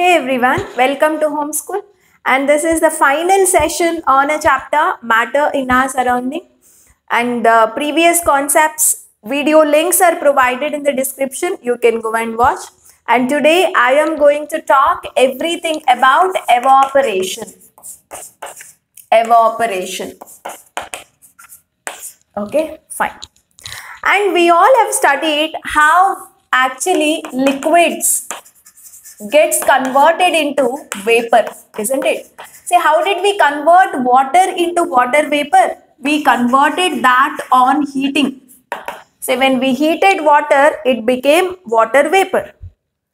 Hey everyone, welcome to Homeschool. And this is the final session on a chapter Matter in Our Surrounding. And the previous concepts video links are provided in the description. You can go and watch. And today I am going to talk everything about evaporation. Evaporation. Okay, fine. And we all have studied how actually liquids gets converted into vapor, isn't it? See, how did we convert water into water vapor? We converted that on heating. So, when we heated water, it became water vapor.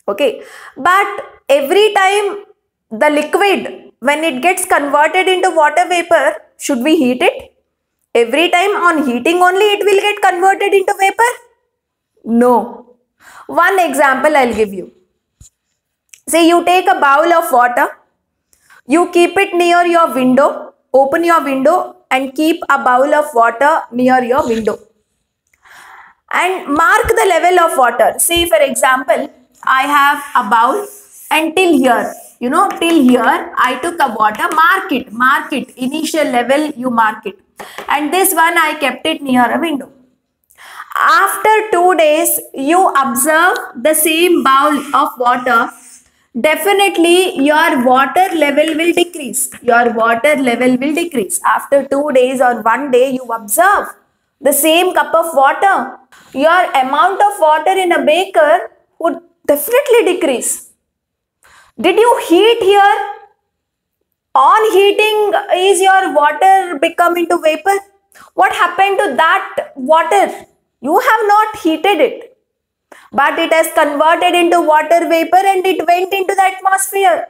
Okay, but every time the liquid, when it gets converted into water vapor, should we heat it? Every time on heating only, it will get converted into vapor? No. One example I'll give you Say you take a bowl of water, you keep it near your window, open your window and keep a bowl of water near your window. And mark the level of water. Say for example, I have a bowl and till here, you know, till here I took a water, mark it, mark it, initial level you mark it. And this one I kept it near a window after two days you observe the same bowl of water definitely your water level will decrease. Your water level will decrease. After two days or one day you observe the same cup of water. Your amount of water in a beaker would definitely decrease. Did you heat here? On heating is your water become into vapor? What happened to that water? You have not heated it but it has converted into water vapor and it went into the atmosphere.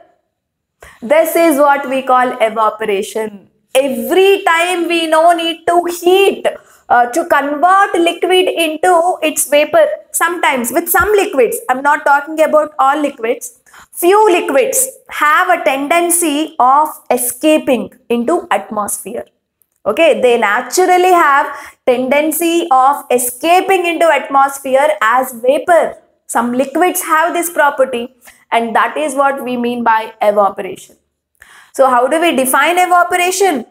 This is what we call evaporation. Every time we know need to heat uh, to convert liquid into its vapor. Sometimes with some liquids, I'm not talking about all liquids. Few liquids have a tendency of escaping into atmosphere okay they naturally have tendency of escaping into atmosphere as vapor. Some liquids have this property and that is what we mean by evaporation. So how do we define evaporation?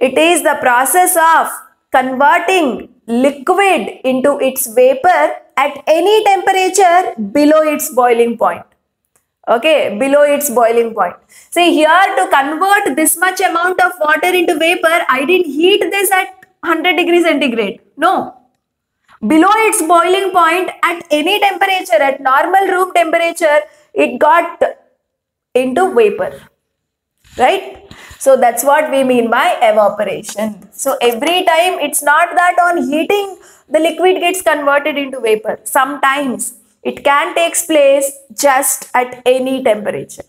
It is the process of converting liquid into its vapor at any temperature below its boiling point okay below its boiling point. See here to convert this much amount of water into vapor i didn't heat this at 100 degrees centigrade. No. Below its boiling point at any temperature at normal room temperature it got into vapor. Right? So that's what we mean by evaporation. So every time it's not that on heating the liquid gets converted into vapor. Sometimes it can takes place just at any temperature.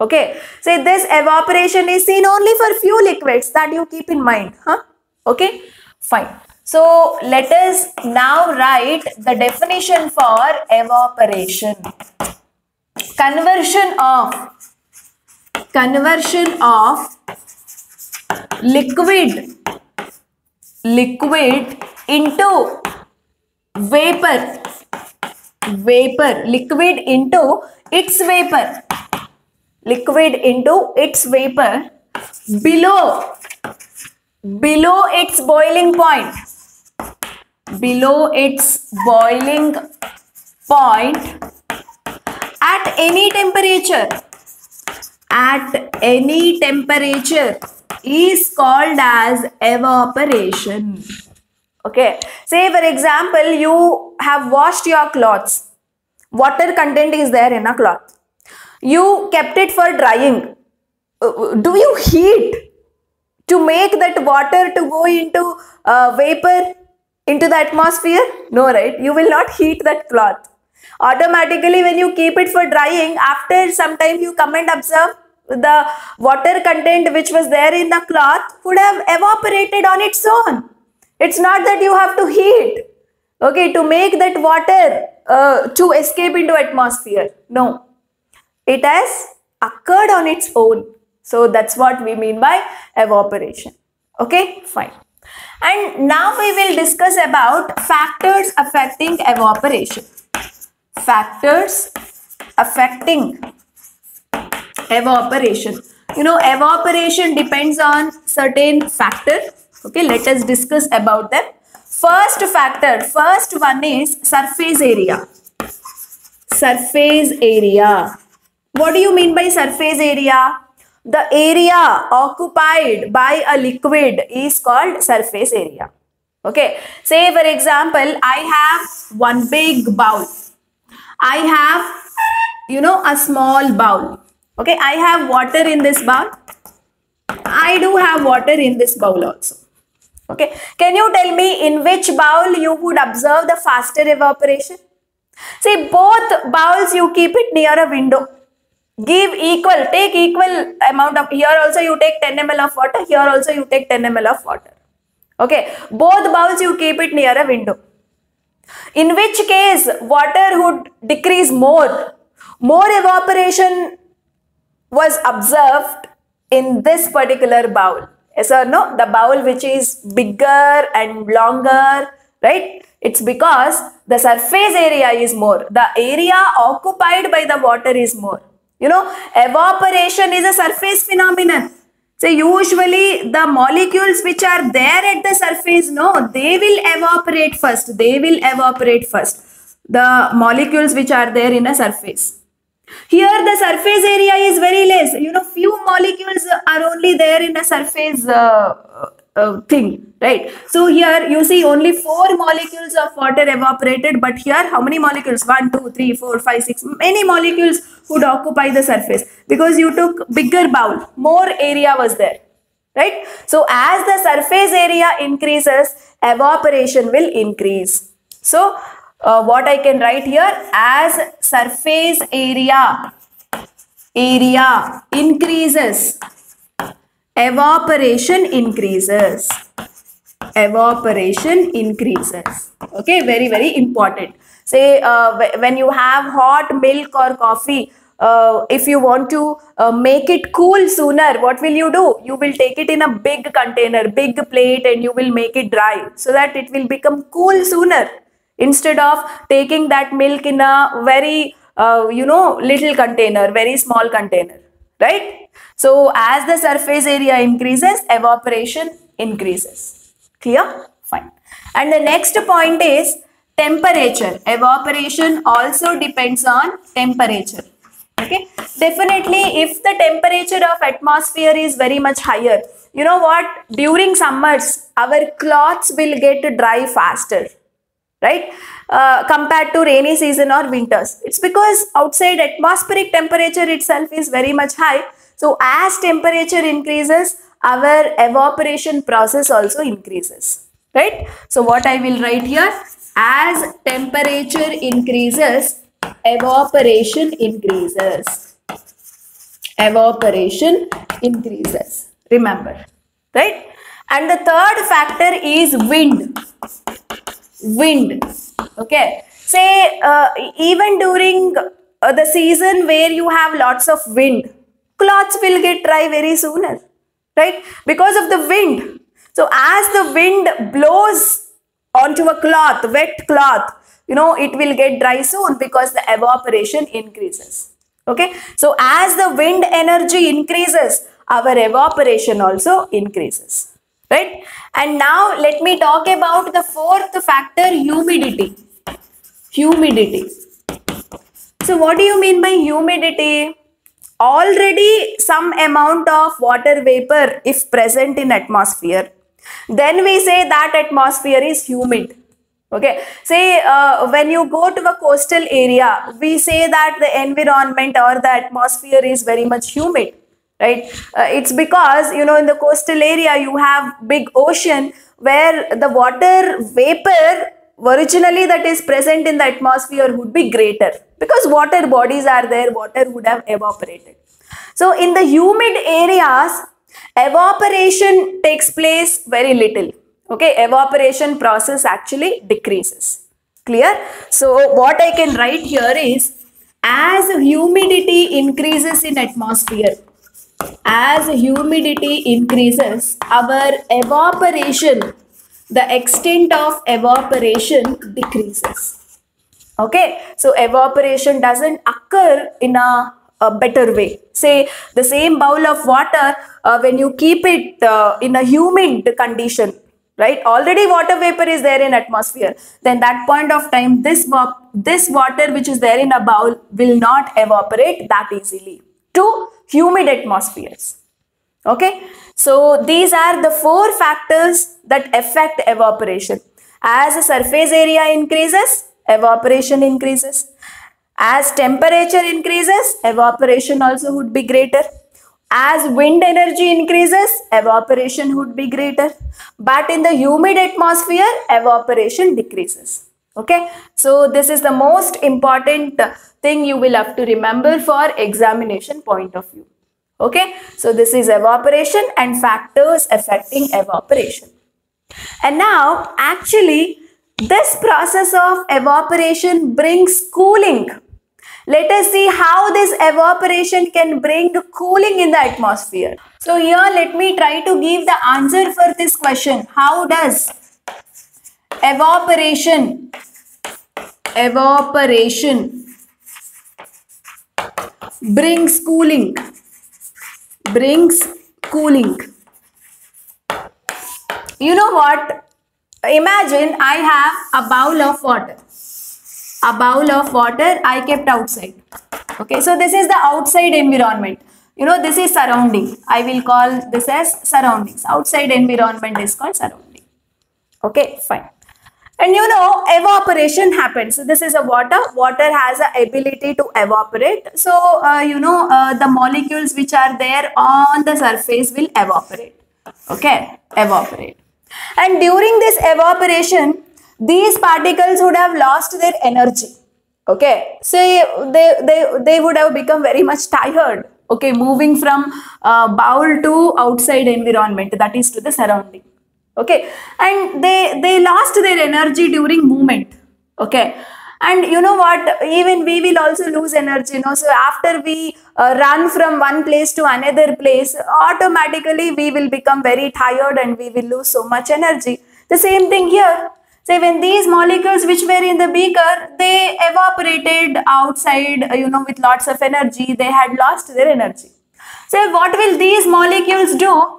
Okay. So this evaporation is seen only for few liquids that you keep in mind. Huh? Okay. Fine. So let us now write the definition for evaporation. Conversion of conversion of liquid liquid into vapor vapor liquid into its vapor. Liquid into its vapor below below its boiling point. Below its boiling point at any temperature at any temperature is called as evaporation. Okay. Say for example you have washed your clothes. Water content is there in a cloth. You kept it for drying. Uh, do you heat to make that water to go into uh, vapor into the atmosphere? No right? You will not heat that cloth. Automatically when you keep it for drying after some time you come and observe the water content which was there in the cloth would have evaporated on its own. It's not that you have to heat, okay, to make that water uh, to escape into atmosphere. No, it has occurred on its own. So that's what we mean by evaporation. Okay, fine. And now we will discuss about factors affecting evaporation. Factors affecting evaporation you know evaporation depends on certain factor okay let us discuss about them first factor first one is surface area. Surface area. What do you mean by surface area? The area occupied by a liquid is called surface area. Okay. Say for example i have one big bowl. I have you know a small bowl. Okay. I have water in this bowl. I do have water in this bowl also okay? Can you tell me in which bowl you would observe the faster evaporation? See both bowls you keep it near a window. Give equal take equal amount of here also you take 10 ml of water here also you take 10 ml of water. Okay? Both bowls you keep it near a window. In which case water would decrease more. More evaporation was observed in this particular bowl or no the bowl which is bigger and longer right it's because the surface area is more the area occupied by the water is more you know evaporation is a surface phenomenon so usually the molecules which are there at the surface, no, they will evaporate first. They will evaporate first. The molecules which are there in a surface. Here the surface area is very less. You know, few only there in a surface uh, uh, thing, right? So here you see only four molecules of water evaporated, but here how many molecules? One, two, three, four, five, six. Many molecules would occupy the surface because you took bigger bowl, more area was there, right? So as the surface area increases, evaporation will increase. So uh, what I can write here as surface area area increases evaporation increases. Evaporation increases. Okay very very important. Say uh, when you have hot milk or coffee uh, if you want to uh, make it cool sooner what will you do? You will take it in a big container big plate and you will make it dry so that it will become cool sooner. Instead of taking that milk in a very uh, you know little container very small container right? So as the surface area increases evaporation increases. Clear? Fine. And the next point is temperature. Evaporation also depends on temperature. Okay? Definitely if the temperature of atmosphere is very much higher you know what? During summers our clothes will get dry faster. Right uh, compared to rainy season or winters. It's because outside atmospheric temperature itself is very much high. So as temperature increases our evaporation process also increases. Right? So what i will write here as temperature increases evaporation increases. Evaporation increases. Remember. Right? And the third factor is wind. Wind okay. Say uh, even during uh, the season where you have lots of wind clothes will get dry very sooner right? Because of the wind. So as the wind blows onto a cloth wet cloth you know it will get dry soon because the evaporation increases. Okay. So as the wind energy increases our evaporation also increases right? And now let me talk about the fourth factor humidity humidity. So what do you mean by humidity? Already some amount of water vapor if present in atmosphere. Then we say that atmosphere is humid. Okay? Say uh, when you go to a coastal area we say that the environment or the atmosphere is very much humid right? Uh, it's because you know in the coastal area you have big ocean where the water vapor originally that is present in the atmosphere would be greater because water bodies are there water would have evaporated. So in the humid areas evaporation takes place very little. Okay evaporation process actually decreases. Clear? So what i can write here is as humidity increases in atmosphere as humidity increases, our evaporation, the extent of evaporation decreases. Okay, so evaporation doesn't occur in a a better way. Say the same bowl of water, uh, when you keep it uh, in a humid condition, right? Already water vapor is there in atmosphere. Then that point of time, this, this water which is there in a bowl will not evaporate that easily to humid atmospheres. Okay, so these are the four factors that affect evaporation. As the surface area increases, evaporation increases. As temperature increases, evaporation also would be greater. As wind energy increases, evaporation would be greater. But in the humid atmosphere, evaporation decreases. Okay, so this is the most important thing you will have to remember for examination point of view. Okay, so this is evaporation and factors affecting evaporation. And now, actually, this process of evaporation brings cooling. Let us see how this evaporation can bring cooling in the atmosphere. So here, let me try to give the answer for this question. How does evaporation, evaporation brings cooling? Brings cooling. You know what? Imagine I have a bowl of water. A bowl of water I kept outside. Okay, so this is the outside environment. You know, this is surrounding. I will call this as surroundings. Outside environment is called surrounding. Okay, fine. And you know, evaporation happens. So this is a water. Water has a ability to evaporate. So, uh, you know, uh, the molecules which are there on the surface will evaporate. Okay, evaporate. And during this evaporation, these particles would have lost their energy. Okay, so they, they, they would have become very much tired. Okay, moving from uh, bowl to outside environment, that is to the surrounding okay? And they they lost their energy during movement. Okay? And you know what? Even we will also lose energy you know? So after we uh, run from one place to another place automatically we will become very tired and we will lose so much energy. The same thing here. Say when these molecules which were in the beaker they evaporated outside you know with lots of energy they had lost their energy. So what will these molecules do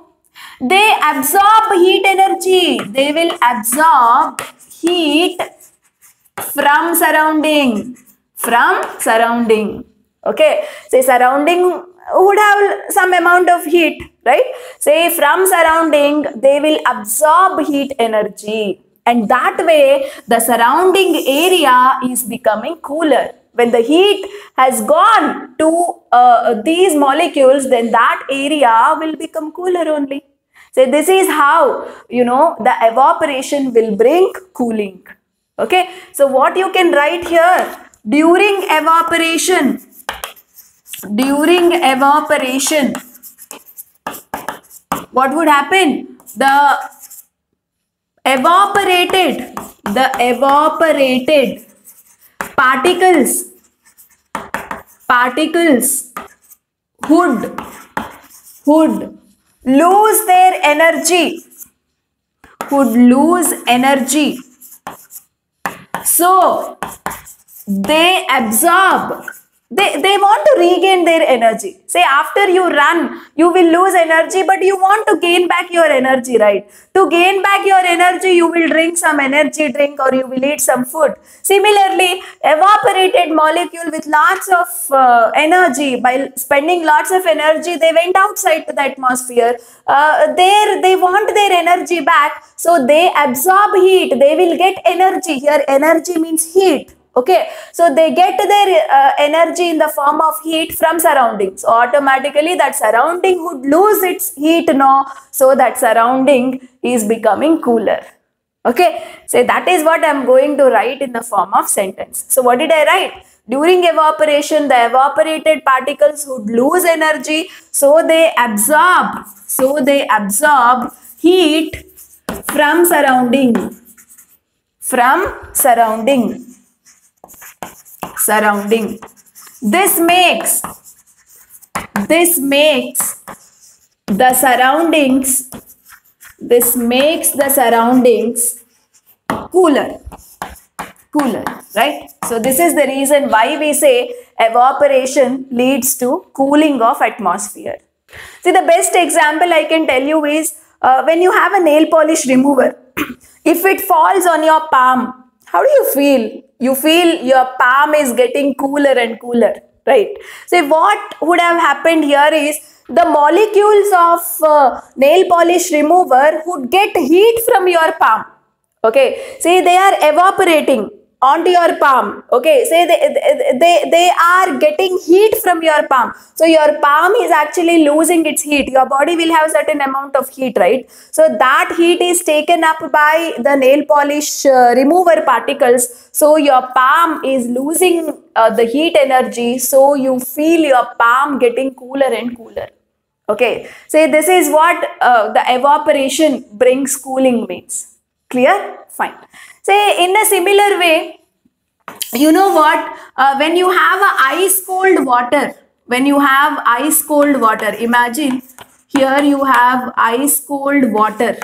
they absorb heat energy. They will absorb heat from surrounding. From surrounding. Okay. Say surrounding would have some amount of heat, right? Say from surrounding, they will absorb heat energy. And that way, the surrounding area is becoming cooler when the heat has gone to uh, these molecules then that area will become cooler only so this is how, you know, the evaporation will bring cooling. Okay. So what you can write here, during evaporation, during evaporation, what would happen? The evaporated, the evaporated particles, particles would, would lose their energy. Would lose energy. So they absorb they, they want to regain their energy. Say after you run, you will lose energy, but you want to gain back your energy, right? To gain back your energy, you will drink some energy drink or you will eat some food. Similarly, evaporated molecule with lots of uh, energy, by spending lots of energy, they went outside to the atmosphere. Uh, there, they want their energy back, so they absorb heat. They will get energy. Here, energy means heat okay so they get their uh, energy in the form of heat from surroundings. So automatically that surrounding would lose its heat now so that surrounding is becoming cooler. Okay so that is what i'm going to write in the form of sentence. So what did i write? During evaporation the evaporated particles would lose energy so they absorb so they absorb heat from surrounding from surrounding surrounding this makes this makes the surroundings this makes the surroundings cooler cooler, right? So this is the reason why we say evaporation leads to cooling of atmosphere. See the best example I can tell you is uh, when you have a nail polish remover, if it falls on your palm, how do you feel? You feel your palm is getting cooler and cooler, right? So what would have happened here is the molecules of uh, nail polish remover would get heat from your palm. Okay, see they are evaporating onto your palm. Okay? Say they, they they are getting heat from your palm. So your palm is actually losing its heat. Your body will have certain amount of heat right? So that heat is taken up by the nail polish uh, remover particles. So your palm is losing uh, the heat energy. So you feel your palm getting cooler and cooler. Okay? Say this is what uh, the evaporation brings cooling means. Clear? Fine Say in a similar way, you know what? Uh, when you have a ice cold water, when you have ice cold water, imagine here you have ice cold water.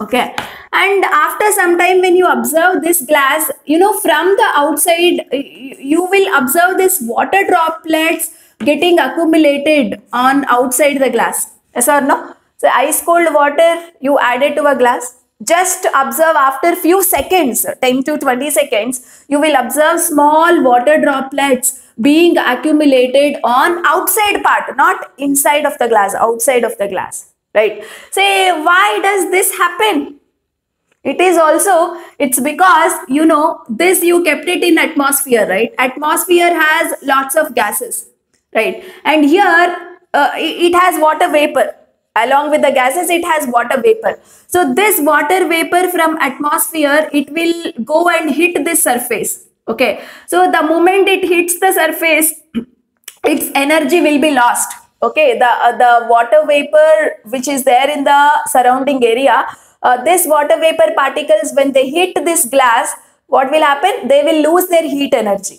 Okay. And after some time when you observe this glass, you know from the outside, you will observe this water droplets getting accumulated on outside the glass. Yes or no? So ice cold water you added to a glass just observe after few seconds 10 to 20 seconds you will observe small water droplets being accumulated on outside part not inside of the glass outside of the glass right? Say why does this happen? It is also it's because you know this you kept it in atmosphere right? Atmosphere has lots of gases right? And here uh, it has water vapor along with the gases it has water vapor. So this water vapor from atmosphere it will go and hit this surface. Okay. So the moment it hits the surface its energy will be lost. Okay. The uh, the water vapor which is there in the surrounding area uh, this water vapor particles when they hit this glass what will happen? They will lose their heat energy.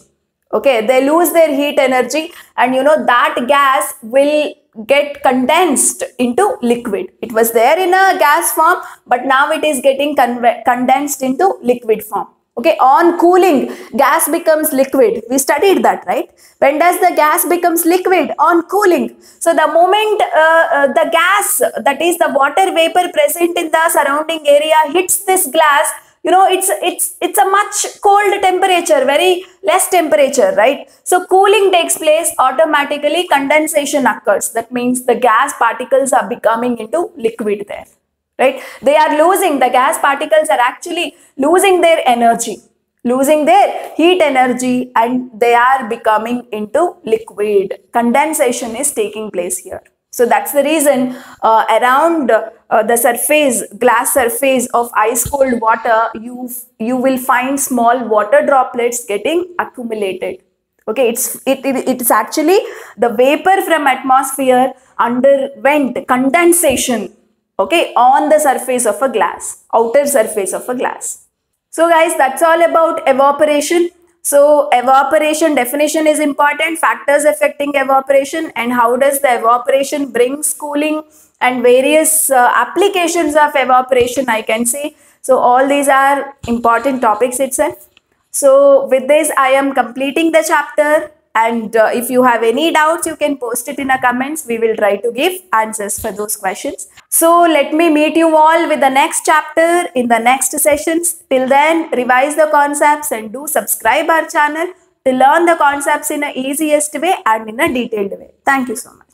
Okay. They lose their heat energy and you know that gas will get condensed into liquid. It was there in a gas form, but now it is getting condensed into liquid form. Okay, on cooling, gas becomes liquid. We studied that, right? When does the gas becomes liquid? On cooling. So the moment uh, uh, the gas, that is the water vapor present in the surrounding area hits this glass, you know it's it's it's a much cold temperature very less temperature right? So cooling takes place automatically condensation occurs. That means the gas particles are becoming into liquid there right? They are losing the gas particles are actually losing their energy losing their heat energy and they are becoming into liquid. Condensation is taking place here so that's the reason uh, around uh, the surface, glass surface of ice cold water, you, you will find small water droplets getting accumulated. Okay, it's, it, it, it's actually the vapor from atmosphere underwent condensation, okay, on the surface of a glass, outer surface of a glass. So guys, that's all about evaporation. So evaporation definition is important, factors affecting evaporation and how does the evaporation brings cooling and various uh, applications of evaporation I can say. So all these are important topics itself. So with this I am completing the chapter and uh, if you have any doubts you can post it in the comments. We will try to give answers for those questions. So let me meet you all with the next chapter in the next sessions. Till then revise the concepts and do subscribe our channel to learn the concepts in the easiest way and in a detailed way. Thank you so much